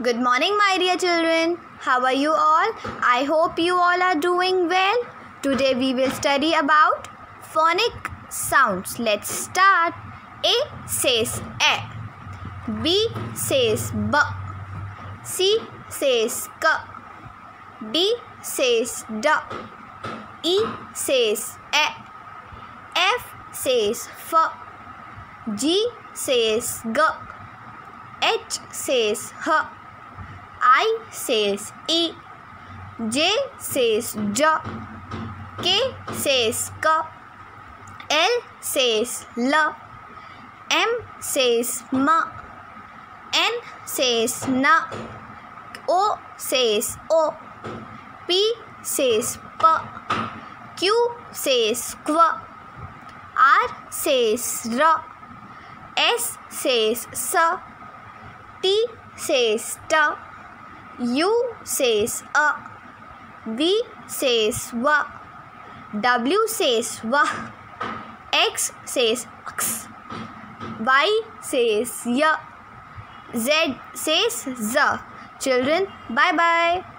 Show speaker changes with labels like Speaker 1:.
Speaker 1: Good morning, my dear children. How are you all? I hope you all are doing well. Today we will study about phonic sounds. Let's start. A says A. B says B. C says K. D says D. E says E. F says F. G says G. H says H. I says E J says ज K says क L says ल M says म N says न O says ओ P says प Q says क्व R says र S says स टी सेस ट U says A. V says wa, W says V. X says X. Y says Y. Z says Z. Children, bye bye.